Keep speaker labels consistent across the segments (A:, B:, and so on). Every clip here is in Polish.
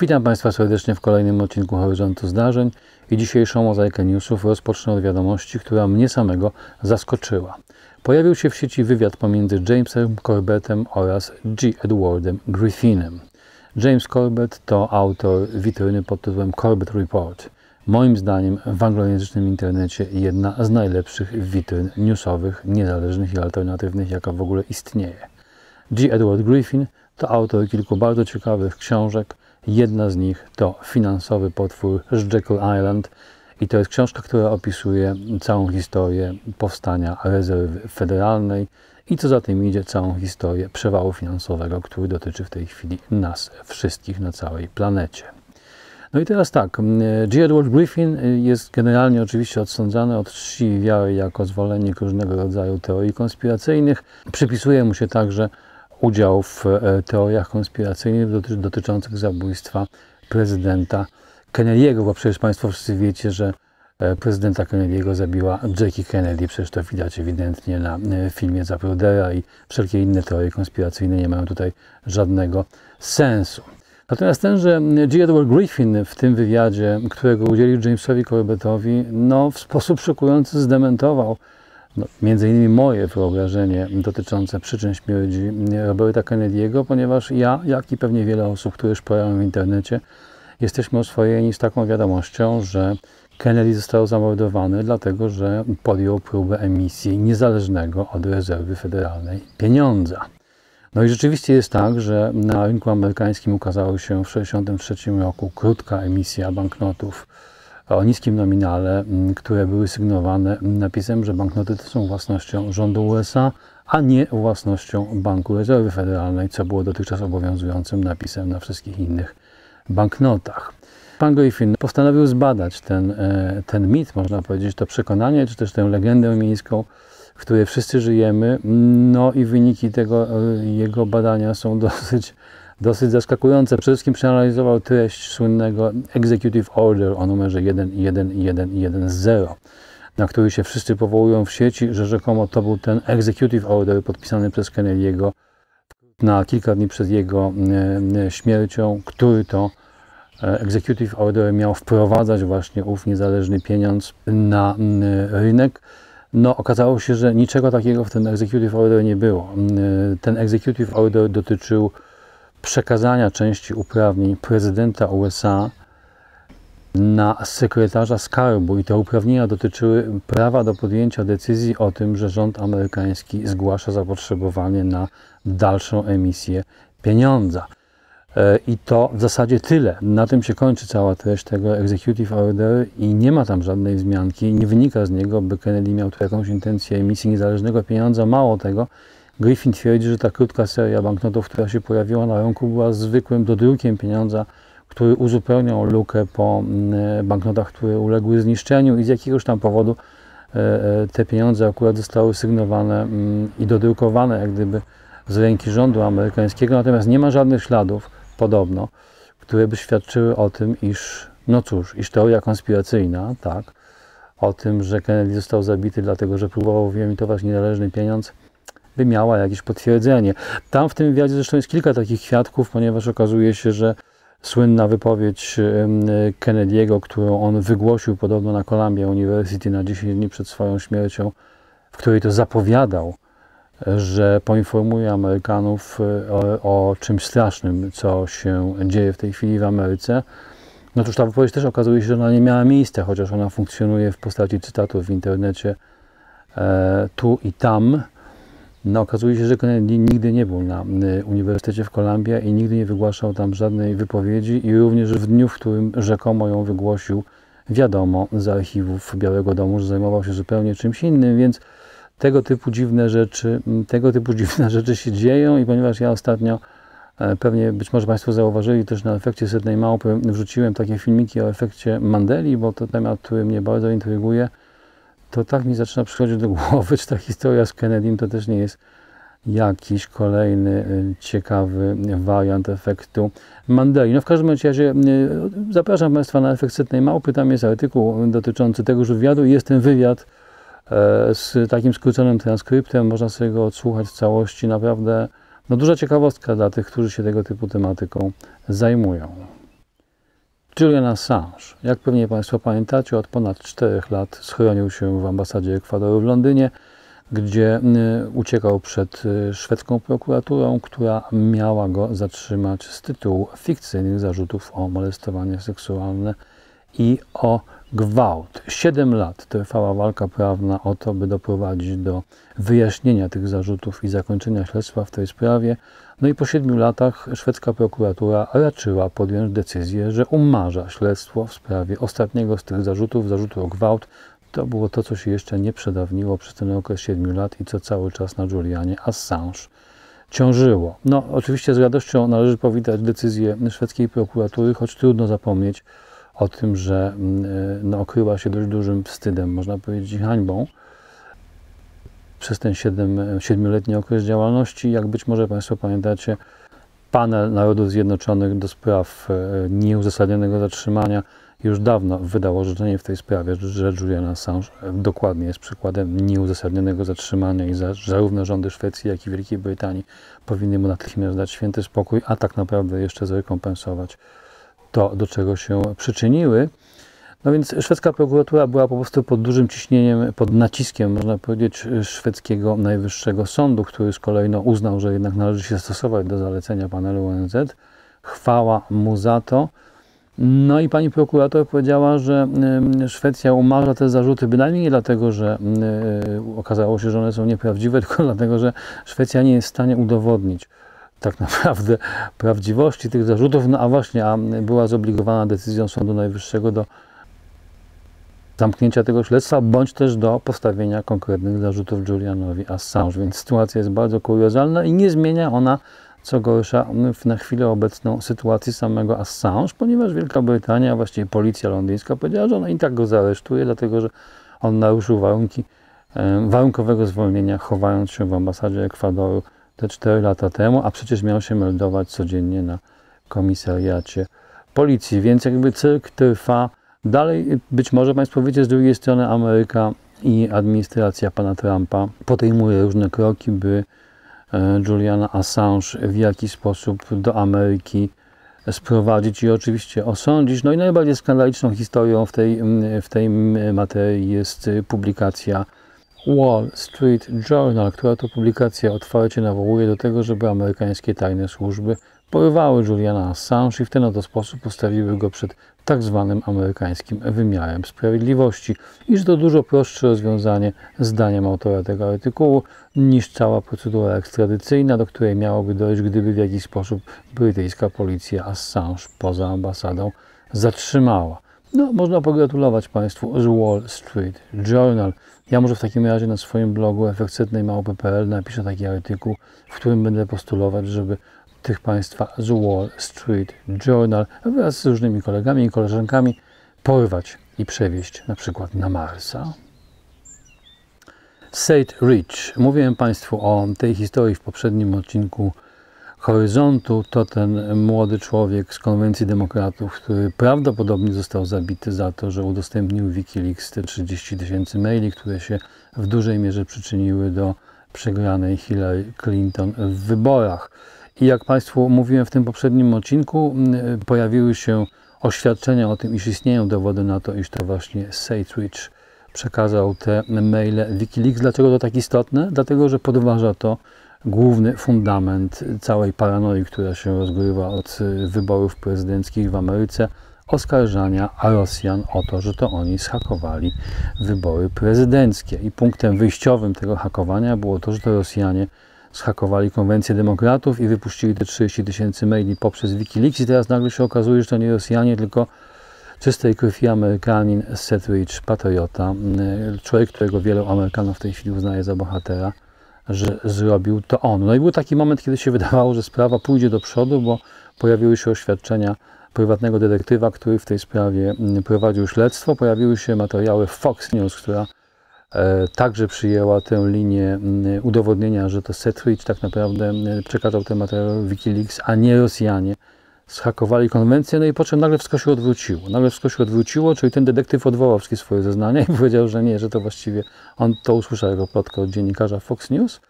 A: Witam Państwa serdecznie w kolejnym odcinku Horyzontu Zdarzeń i dzisiejszą mozaikę newsów rozpocznę od wiadomości, która mnie samego zaskoczyła. Pojawił się w sieci wywiad pomiędzy Jamesem Corbettem oraz G. Edwardem Griffinem. James Corbett to autor witryny pod tytułem Corbett Report. Moim zdaniem w anglojęzycznym internecie jedna z najlepszych witryn newsowych, niezależnych i alternatywnych, jaka w ogóle istnieje. G. Edward Griffin to autor kilku bardzo ciekawych książek. Jedna z nich to Finansowy potwór z Jekyll Island i to jest książka, która opisuje całą historię powstania rezerwy federalnej i co za tym idzie całą historię przewału finansowego, który dotyczy w tej chwili nas wszystkich na całej planecie. No i teraz tak, G. Edward Griffin jest generalnie oczywiście odsądzany od czci wiary jako zwolennik różnego rodzaju teorii konspiracyjnych. Przypisuje mu się także udział w e, teoriach konspiracyjnych dotyczących zabójstwa prezydenta Kennedy'ego, bo przecież Państwo wszyscy wiecie, że e, prezydenta Kennedy'ego zabiła Jackie Kennedy. Przecież to widać ewidentnie na e, filmie Zaprudera i wszelkie inne teorie konspiracyjne nie mają tutaj żadnego sensu. Natomiast tenże G. Edward Griffin w tym wywiadzie, którego udzielił Jamesowi Corbettowi, no, w sposób szokujący zdementował no, między innymi moje wyobrażenie dotyczące przyczyn śmierci Roberta Kennedy'ego, ponieważ ja, jak i pewnie wiele osób, które już pojawiają w internecie, jesteśmy oswojeni z taką wiadomością, że Kennedy został zamordowany dlatego, że podjął próbę emisji niezależnego od rezerwy federalnej pieniądza. No i rzeczywiście jest tak, że na rynku amerykańskim ukazała się w 1963 roku krótka emisja banknotów o niskim nominale, mm, które były sygnowane napisem, że banknoty to są własnością rządu USA, a nie własnością Banku Rezerwy Federalnej, co było dotychczas obowiązującym napisem na wszystkich innych banknotach. Pan Griffin postanowił zbadać ten, e, ten mit, można powiedzieć, to przekonanie, czy też tę legendę miejską, w której wszyscy żyjemy. No i wyniki tego e, jego badania są dosyć dosyć zaskakujące. Przede wszystkim przeanalizował treść słynnego Executive Order o numerze 11110, na który się wszyscy powołują w sieci, że rzekomo to był ten Executive Order podpisany przez Kennedy'ego na kilka dni przed jego e, e, śmiercią, który to e, Executive Order miał wprowadzać właśnie ów niezależny pieniądz na rynek. No, okazało się, że niczego takiego w tym Executive Order nie było. Ten Executive Order dotyczył przekazania części uprawnień prezydenta USA na sekretarza skarbu i te uprawnienia dotyczyły prawa do podjęcia decyzji o tym, że rząd amerykański zgłasza zapotrzebowanie na dalszą emisję pieniądza. E, I to w zasadzie tyle. Na tym się kończy cała treść tego Executive Order i nie ma tam żadnej wzmianki, nie wynika z niego, by Kennedy miał tu jakąś intencję emisji niezależnego pieniądza. Mało tego, Griffin twierdzi, że ta krótka seria banknotów, która się pojawiła na rynku, była zwykłym dodrukiem pieniądza, który uzupełniał lukę po mm, banknotach, które uległy zniszczeniu i z jakiegoś tam powodu e, e, te pieniądze akurat zostały sygnowane mm, i dodrukowane jak gdyby z ręki rządu amerykańskiego, natomiast nie ma żadnych śladów, podobno, które by świadczyły o tym, iż, no cóż, iż teoria konspiracyjna, tak, o tym, że Kennedy został zabity dlatego, że próbował wyemitować niezależny pieniądz, by miała jakieś potwierdzenie. Tam w tym wywiadzie zresztą jest kilka takich kwiatków, ponieważ okazuje się, że słynna wypowiedź Kennedy'ego, którą on wygłosił podobno na Columbia University na 10 dni przed swoją śmiercią, w której to zapowiadał, że poinformuje Amerykanów e, o, o czymś strasznym, co się dzieje w tej chwili w Ameryce. No cóż, ta wypowiedź też okazuje się, że ona nie miała miejsca, chociaż ona funkcjonuje w postaci cytatów w internecie e, tu i tam. No, okazuje się, że Kennedy nigdy nie był na y, Uniwersytecie w Columbia i nigdy nie wygłaszał tam żadnej wypowiedzi i również w dniu, w którym rzekomo ją wygłosił, wiadomo z archiwów Białego Domu, że zajmował się zupełnie czymś innym, więc tego typu dziwne rzeczy, tego typu dziwne rzeczy się dzieją i ponieważ ja ostatnio e, Pewnie być może Państwo zauważyli też na efekcie Sydney Małpy wrzuciłem takie filmiki o efekcie Mandeli, bo to temat, który mnie bardzo intryguje to tak mi zaczyna przychodzić do głowy, czy ta historia z Kennedym to też nie jest jakiś kolejny y, ciekawy wariant efektu Mandeli. No w każdym razie y, zapraszam Państwa na efekt setnej małpy. Tam jest artykuł dotyczący tegoż wywiadu i jest ten wywiad e, z takim skróconym transkryptem. Można sobie go odsłuchać w całości. Naprawdę no, duża ciekawostka dla tych, którzy się tego typu tematyką zajmują. Julian Assange, jak pewnie Państwo pamiętacie, od ponad 4 lat schronił się w ambasadzie Ekwadoru w Londynie, gdzie y, uciekał przed y, szwedzką prokuraturą, która miała go zatrzymać z tytułu fikcyjnych zarzutów o molestowanie seksualne i o gwałt. Siedem lat trwała walka prawna o to, by doprowadzić do wyjaśnienia tych zarzutów i zakończenia śledztwa w tej sprawie. No i po siedmiu latach szwedzka prokuratura raczyła podjąć decyzję, że umarza śledztwo w sprawie ostatniego z tych zarzutów, zarzutu o gwałt. To było to, co się jeszcze nie przedawniło przez ten okres siedmiu lat i co cały czas na Julianie Assange ciążyło. No, oczywiście z radością należy powitać decyzję szwedzkiej prokuratury, choć trudno zapomnieć o tym, że no, okryła się dość dużym wstydem, można powiedzieć hańbą przez ten siedmioletni okres działalności. Jak być może Państwo pamiętacie, panel Narodów Zjednoczonych do spraw e, nieuzasadnionego zatrzymania już dawno wydał orzeczenie w tej sprawie, że Julian Assange dokładnie jest przykładem nieuzasadnionego zatrzymania i za, zarówno rządy Szwecji, jak i Wielkiej Brytanii powinny mu natychmiast dać święty spokój, a tak naprawdę jeszcze zrekompensować to, do czego się przyczyniły. No więc szwedzka prokuratura była po prostu pod dużym ciśnieniem, pod naciskiem, można powiedzieć, szwedzkiego najwyższego sądu, który z kolei no, uznał, że jednak należy się stosować do zalecenia panelu ONZ. Chwała mu za to. No i pani prokurator powiedziała, że Szwecja umarza te zarzuty bynajmniej nie dlatego, że okazało się, że one są nieprawdziwe, tylko dlatego, że Szwecja nie jest w stanie udowodnić tak naprawdę prawdziwości tych zarzutów, no a właśnie a była zobligowana decyzją Sądu Najwyższego do zamknięcia tego śledztwa, bądź też do postawienia konkretnych zarzutów Julianowi Assange. Więc sytuacja jest bardzo kuriozalna i nie zmienia ona, co gorsza, na chwilę obecną sytuacji samego Assange, ponieważ Wielka Brytania, a właściwie policja londyńska powiedziała, że ona i tak go zaresztuje, dlatego że on naruszył warunki warunkowego zwolnienia, chowając się w ambasadzie Ekwadoru te 4 lata temu, a przecież miał się meldować codziennie na komisariacie policji, więc jakby cyrk trwa. Dalej być może Państwo wiecie, z drugiej strony Ameryka i administracja pana Trumpa podejmuje różne kroki, by e, Juliana Assange w jakiś sposób do Ameryki sprowadzić i oczywiście osądzić. No i najbardziej skandaliczną historią w tej, w tej materii jest publikacja Wall Street Journal, która to publikacja otwarcie nawołuje do tego, żeby amerykańskie tajne służby porywały Juliana Assange i w ten oto sposób postawiły go przed tak zwanym amerykańskim wymiarem sprawiedliwości. I że to dużo prostsze rozwiązanie, zdaniem autora tego artykułu, niż cała procedura ekstradycyjna, do której miałoby dojść, gdyby w jakiś sposób brytyjska policja Assange poza ambasadą zatrzymała. No, można pogratulować Państwu z Wall Street Journal. Ja może w takim razie na swoim blogu efektsetnej.pl napiszę taki artykuł, w którym będę postulować, żeby tych Państwa z Wall Street Journal wraz z różnymi kolegami i koleżankami porwać i przewieźć na przykład na Marsa. Sate Rich. Mówiłem Państwu o tej historii w poprzednim odcinku horyzontu to ten młody człowiek z konwencji demokratów, który prawdopodobnie został zabity za to, że udostępnił Wikileaks te 30 tysięcy maili, które się w dużej mierze przyczyniły do przegranej Hillary Clinton w wyborach. I jak Państwu mówiłem w tym poprzednim odcinku, pojawiły się oświadczenia o tym, iż istnieją dowody na to, iż to właśnie Rich przekazał te maile Wikileaks. Dlaczego to tak istotne? Dlatego, że podważa to główny fundament całej paranoi, która się rozgrywa od wyborów prezydenckich w Ameryce, oskarżania Rosjan o to, że to oni zhakowali wybory prezydenckie. I punktem wyjściowym tego hakowania było to, że to Rosjanie zhakowali konwencję demokratów i wypuścili te 30 tysięcy maili poprzez Wikileaks. I teraz nagle się okazuje, że to nie Rosjanie, tylko czystej krwi Amerykanin Seth Rich, patriota, człowiek, którego wielu Amerykanów w tej chwili uznaje za bohatera że zrobił to on. No i był taki moment, kiedy się wydawało, że sprawa pójdzie do przodu, bo pojawiły się oświadczenia prywatnego detektywa, który w tej sprawie mm, prowadził śledztwo. Pojawiły się materiały Fox News, która także przyjęła tę linię mm, udowodnienia, że to Setrich tak naprawdę mm, przekazał te materiały Wikileaks, a nie Rosjanie zhakowali konwencję, no i po czym nagle wszystko się odwróciło. Nagle wszystko się odwróciło, czyli ten detektyw odwołał wszystkie swoje zeznania i powiedział, że nie, że to właściwie on to usłyszał jako plotkę od dziennikarza Fox News.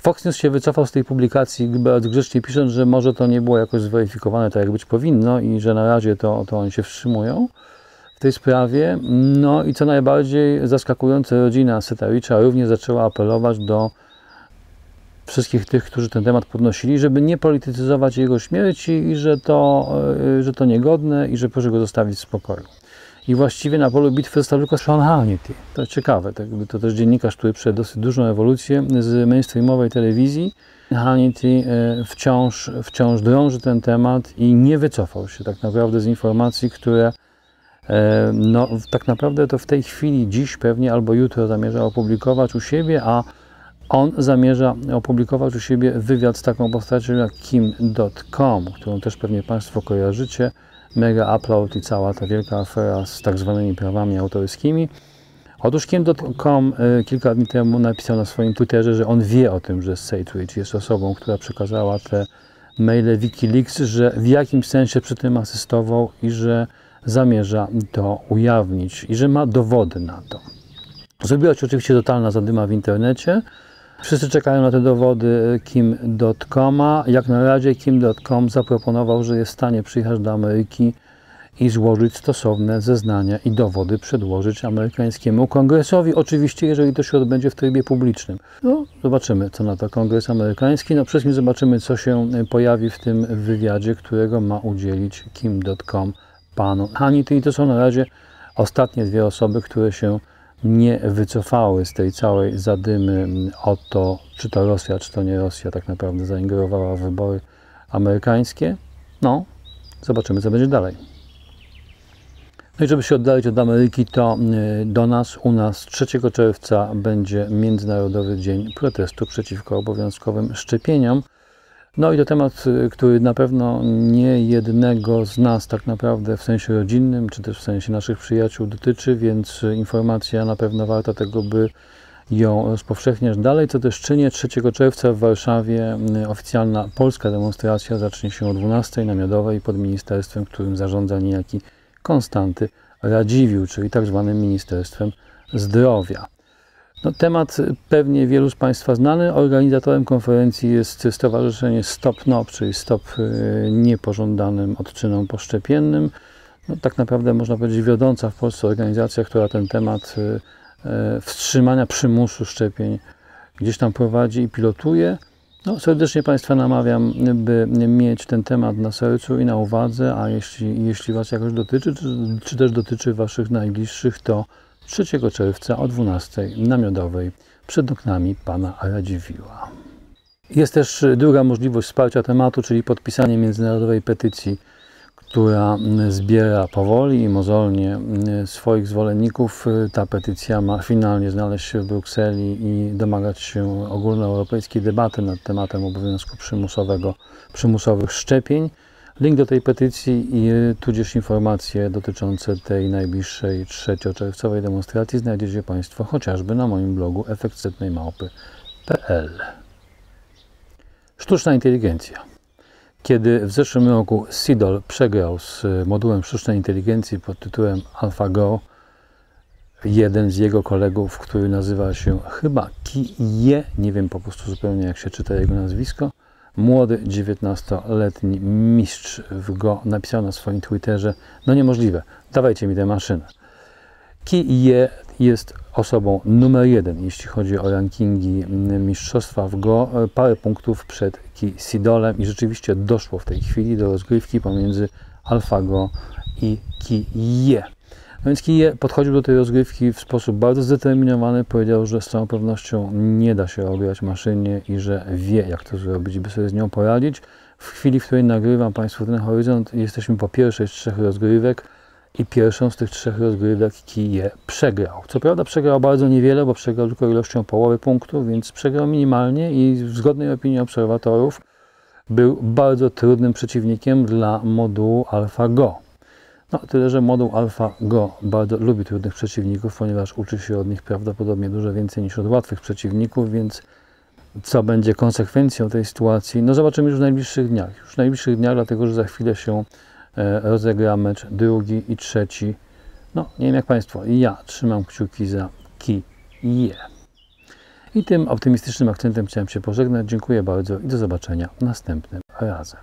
A: Fox News się wycofał z tej publikacji bardzo grzecznie, pisząc, że może to nie było jakoś zweryfikowane tak, jak być powinno i że na razie to, to oni się wstrzymują w tej sprawie. No i co najbardziej zaskakujące, rodzina Setaricza również zaczęła apelować do wszystkich tych, którzy ten temat podnosili, żeby nie polityzować jego śmierci i że to, e, że to niegodne i że proszę go zostawić w spokoju. I właściwie na polu bitwy został tylko Sean Hannity. To ciekawe, tak to też dziennikarz, który przed dosyć dużą ewolucję z mainstreamowej telewizji. Hannity e, wciąż, wciąż drąży ten temat i nie wycofał się tak naprawdę z informacji, które no, tak naprawdę to w tej chwili, dziś pewnie albo jutro zamierza opublikować u siebie, a on zamierza opublikować u siebie wywiad z taką postacią jak Kim.com, którą też pewnie Państwo kojarzycie. Mega Upload i cała ta wielka afera z tak zwanymi prawami autorskimi. Otóż Kim.com y, kilka dni temu napisał na swoim Twitterze, że on wie o tym, że Rich jest osobą, która przekazała te maile Wikileaks, że w jakimś sensie przy tym asystował i że zamierza to ujawnić i że ma dowody na to. Zrobiła się oczywiście totalna zadyma w internecie. Wszyscy czekają na te dowody Kim.coma. Jak na razie Kim.com zaproponował, że jest w stanie przyjechać do Ameryki i złożyć stosowne zeznania i dowody przedłożyć amerykańskiemu kongresowi. Oczywiście, jeżeli to się odbędzie w trybie publicznym. No, zobaczymy, co na to kongres amerykański. No, wszystkim zobaczymy, co się pojawi w tym wywiadzie, którego ma udzielić Kim.com panu Hannity. I to są na razie ostatnie dwie osoby, które się nie wycofały z tej całej zadymy o to, czy to Rosja, czy to nie Rosja tak naprawdę zaingerowała w wybory amerykańskie. No, zobaczymy, co będzie dalej. No i żeby się oddalić od Ameryki, to y, do nas, u nas 3 czerwca będzie Międzynarodowy Dzień Protestu przeciwko obowiązkowym szczepieniom. No i to temat, y, który na pewno nie jednego z nas tak naprawdę w sensie rodzinnym, czy też w sensie naszych przyjaciół dotyczy, więc informacja na pewno warta tego, by ją rozpowszechniać dalej, co też czynię 3 czerwca w Warszawie y, oficjalna polska demonstracja zacznie się o 12 na Miodowej pod ministerstwem, którym zarządza niejaki Konstanty Radziwił, czyli tak zwanym Ministerstwem Zdrowia. No, temat pewnie wielu z Państwa znany. Organizatorem konferencji jest Stowarzyszenie Stop NOP, czyli Stop y, Niepożądanym Odczynom Poszczepiennym. No, tak naprawdę można powiedzieć wiodąca w Polsce organizacja, która ten temat y, y, wstrzymania przymusu szczepień gdzieś tam prowadzi i pilotuje. No, serdecznie Państwa namawiam, by mieć ten temat na sercu i na uwadze, a jeśli, jeśli Was jakoś dotyczy, czy, czy też dotyczy Waszych najbliższych, to 3 czerwca o 12 na Miodowej przed oknami pana Radziwiła. Jest też druga możliwość wsparcia tematu, czyli podpisanie międzynarodowej petycji, która zbiera powoli i mozolnie swoich zwolenników. Ta petycja ma finalnie znaleźć się w Brukseli i domagać się ogólnoeuropejskiej debaty nad tematem obowiązku przymusowego, przymusowych szczepień. Link do tej petycji i tudzież informacje dotyczące tej najbliższej 3-czerwcowej demonstracji znajdziecie Państwo chociażby na moim blogu efektsetnejmałpy.pl Sztuczna inteligencja. Kiedy w zeszłym roku SIDOL przegrał z modułem sztucznej inteligencji pod tytułem AlphaGo, jeden z jego kolegów, który nazywa się chyba Kije, nie wiem po prostu zupełnie jak się czyta jego nazwisko, Młody, 19-letni mistrz w Go napisał na swoim Twitterze, no niemożliwe, dawajcie mi tę maszynę. Ki Ye jest osobą numer jeden, jeśli chodzi o rankingi mistrzostwa w Go, parę punktów przed Ki Sidolem i rzeczywiście doszło w tej chwili do rozgrywki pomiędzy AlphaGo i Ki Ye. No więc Kije podchodził do tej rozgrywki w sposób bardzo zdeterminowany. Powiedział, że z całą pewnością nie da się ograć maszynie i że wie, jak to zrobić, by sobie z nią poradzić. W chwili, w której nagrywam Państwu ten horyzont, jesteśmy po pierwszej z trzech rozgrywek i pierwszą z tych trzech rozgrywek Kije przegrał. Co prawda przegrał bardzo niewiele, bo przegrał tylko ilością połowy punktów, więc przegrał minimalnie i w zgodnej opinii obserwatorów był bardzo trudnym przeciwnikiem dla modułu AlphaGo. No, tyle, że moduł AlphaGo bardzo lubi trudnych przeciwników, ponieważ uczy się od nich prawdopodobnie dużo więcej niż od łatwych przeciwników, więc co będzie konsekwencją tej sytuacji, no zobaczymy już w najbliższych dniach. Już w najbliższych dniach, dlatego że za chwilę się e, rozegra mecz drugi i trzeci. No, nie wiem jak Państwo, ja trzymam kciuki za Ki Je. I tym optymistycznym akcentem chciałem się pożegnać. Dziękuję bardzo i do zobaczenia następnym razem.